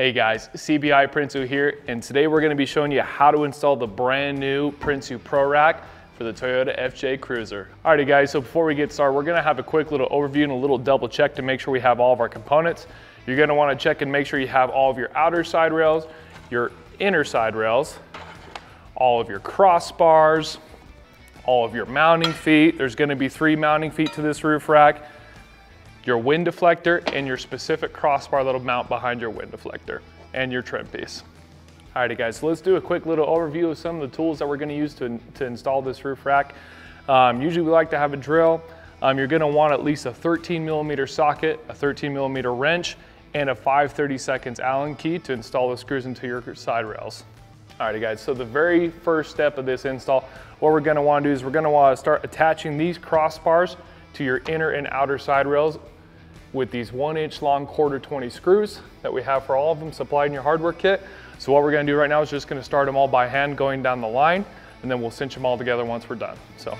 Hey guys, CBI Prinsu here, and today we're gonna be showing you how to install the brand new Prinsu Pro Rack for the Toyota FJ Cruiser. Alrighty guys, so before we get started, we're gonna have a quick little overview and a little double check to make sure we have all of our components. You're gonna wanna check and make sure you have all of your outer side rails, your inner side rails, all of your crossbars, all of your mounting feet. There's gonna be three mounting feet to this roof rack your wind deflector and your specific crossbar that'll mount behind your wind deflector and your trim piece. Alrighty guys, so let's do a quick little overview of some of the tools that we're gonna use to, to install this roof rack. Um, usually we like to have a drill. Um, you're gonna want at least a 13 millimeter socket, a 13 millimeter wrench, and a 530 seconds Allen key to install the screws into your side rails. Alrighty guys, so the very first step of this install, what we're gonna wanna do is we're gonna wanna start attaching these crossbars to your inner and outer side rails with these one inch long quarter 20 screws that we have for all of them supplied in your hardware kit. So what we're gonna do right now is just gonna start them all by hand going down the line and then we'll cinch them all together once we're done. So.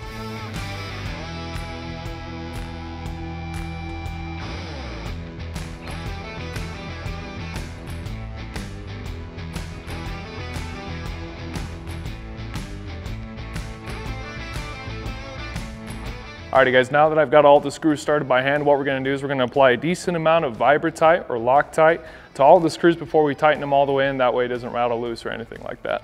Alrighty guys, now that I've got all the screws started by hand, what we're gonna do is we're gonna apply a decent amount of Vibratite or Loctite to all the screws before we tighten them all the way in. That way it doesn't rattle loose or anything like that.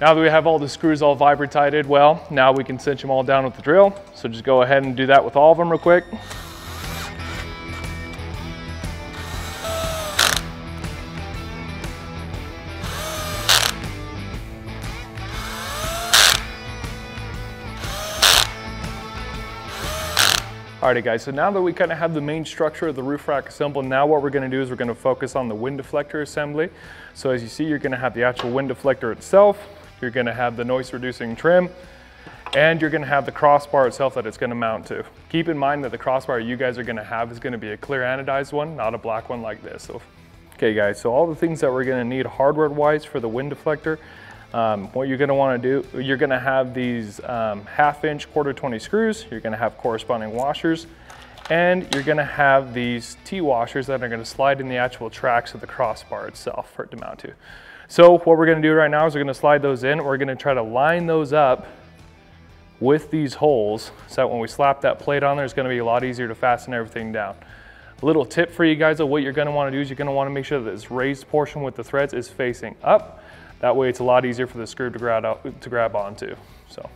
Now that we have all the screws all vibratited well, now we can cinch them all down with the drill. So just go ahead and do that with all of them real quick. Alrighty guys, so now that we kind of have the main structure of the roof rack assembled, now what we're gonna do is we're gonna focus on the wind deflector assembly. So as you see, you're gonna have the actual wind deflector itself, you're gonna have the noise reducing trim, and you're gonna have the crossbar itself that it's gonna mount to. Keep in mind that the crossbar you guys are gonna have is gonna be a clear anodized one, not a black one like this. So, okay guys, so all the things that we're gonna need hardware-wise for the wind deflector, um, what you're gonna wanna do, you're gonna have these um, half inch quarter 20 screws, you're gonna have corresponding washers, and you're gonna have these T-washers that are gonna slide in the actual tracks of the crossbar itself for it to mount to. So what we're gonna do right now is we're gonna slide those in, we're gonna try to line those up with these holes so that when we slap that plate on there, it's gonna be a lot easier to fasten everything down. A little tip for you guys of what you're gonna wanna do is you're gonna wanna make sure that this raised portion with the threads is facing up that way it's a lot easier for the screw to grab, out, to grab onto. So.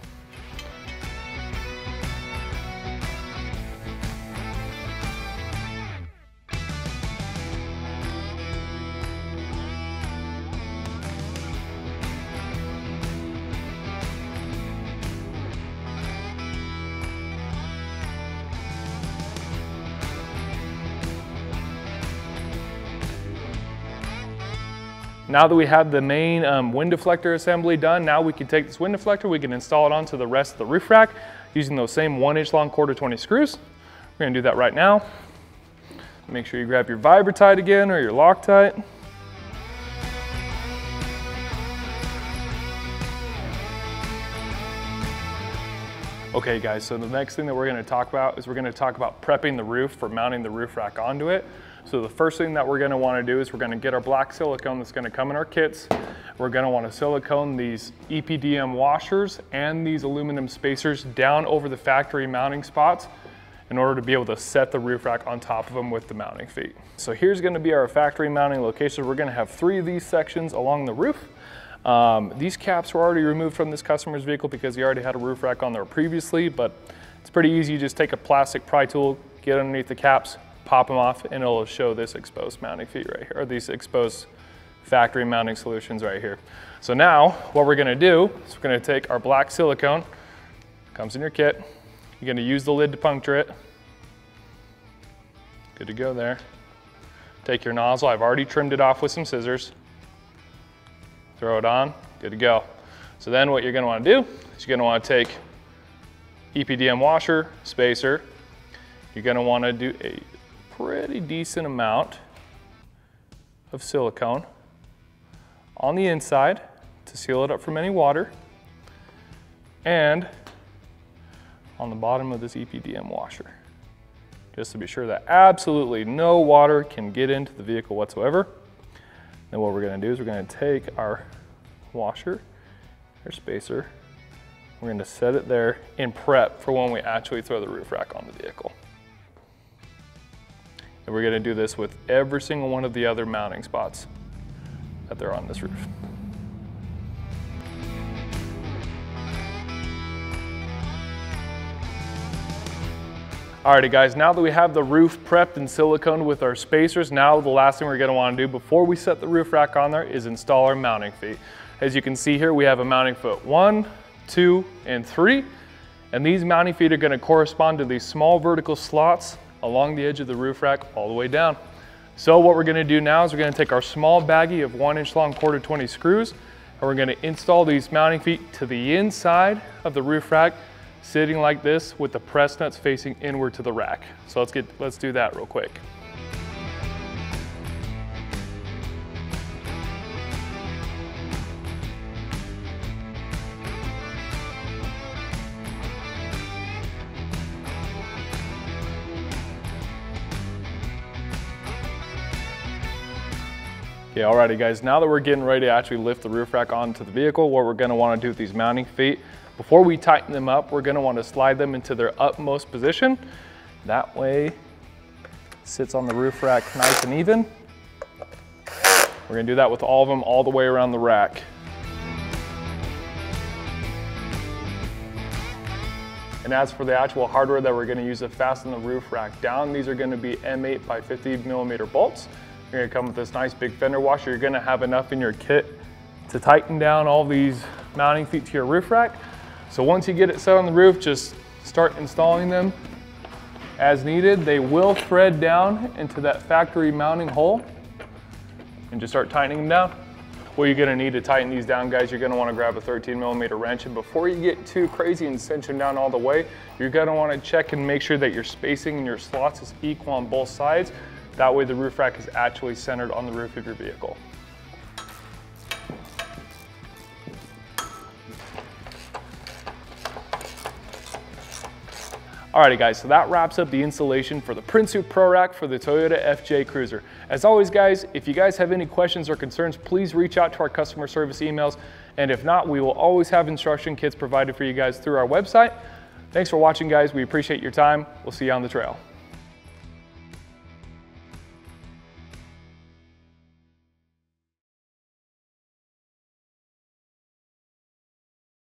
Now that we have the main um, wind deflector assembly done, now we can take this wind deflector, we can install it onto the rest of the roof rack using those same one inch long quarter 20 screws. We're gonna do that right now. Make sure you grab your Vibratite again or your Loctite. Okay guys, so the next thing that we're gonna talk about is we're gonna talk about prepping the roof for mounting the roof rack onto it. So the first thing that we're gonna wanna do is we're gonna get our black silicone that's gonna come in our kits. We're gonna wanna silicone these EPDM washers and these aluminum spacers down over the factory mounting spots in order to be able to set the roof rack on top of them with the mounting feet. So here's gonna be our factory mounting location. We're gonna have three of these sections along the roof. Um, these caps were already removed from this customer's vehicle because he already had a roof rack on there previously, but it's pretty easy. You just take a plastic pry tool, get underneath the caps, pop them off and it'll show this exposed mounting feet right here, or these exposed factory mounting solutions right here. So now what we're gonna do is we're gonna take our black silicone, comes in your kit, you're gonna use the lid to puncture it. Good to go there. Take your nozzle, I've already trimmed it off with some scissors. Throw it on, good to go. So then what you're gonna wanna do is you're gonna wanna take EPDM washer, spacer, you're gonna wanna do a pretty decent amount of silicone on the inside to seal it up from any water and on the bottom of this EPDM washer. just to be sure that absolutely no water can get into the vehicle whatsoever. Then what we're gonna do is we're gonna take our washer, our spacer, we're gonna set it there in prep for when we actually throw the roof rack on the vehicle. And we're gonna do this with every single one of the other mounting spots that they're on this roof. Alrighty guys, now that we have the roof prepped and silicone with our spacers, now the last thing we're gonna wanna do before we set the roof rack on there is install our mounting feet. As you can see here, we have a mounting foot one, two, and three. And these mounting feet are gonna correspond to these small vertical slots along the edge of the roof rack all the way down. So what we're gonna do now is we're gonna take our small baggie of one inch long quarter 20 screws and we're gonna install these mounting feet to the inside of the roof rack sitting like this with the press nuts facing inward to the rack. So let's get, let's do that real quick. Okay, alrighty guys, now that we're getting ready to actually lift the roof rack onto the vehicle, what we're gonna wanna do with these mounting feet before we tighten them up, we're gonna want to slide them into their utmost position. That way, sits on the roof rack nice and even. We're gonna do that with all of them all the way around the rack. And as for the actual hardware that we're gonna use to fasten the roof rack down, these are gonna be M8 by 50 millimeter bolts. You're gonna come with this nice big fender washer. You're gonna have enough in your kit to tighten down all these mounting feet to your roof rack. So once you get it set on the roof, just start installing them as needed. They will thread down into that factory mounting hole and just start tightening them down. What you're gonna need to tighten these down, guys, you're gonna wanna grab a 13 millimeter wrench. And before you get too crazy and cinch them down all the way, you're gonna wanna check and make sure that your spacing and your slots is equal on both sides. That way the roof rack is actually centered on the roof of your vehicle. Alrighty guys, so that wraps up the installation for the Prinsu Pro Rack for the Toyota FJ Cruiser. As always guys, if you guys have any questions or concerns, please reach out to our customer service emails. And if not, we will always have instruction kits provided for you guys through our website. Thanks for watching guys, we appreciate your time. We'll see you on the trail.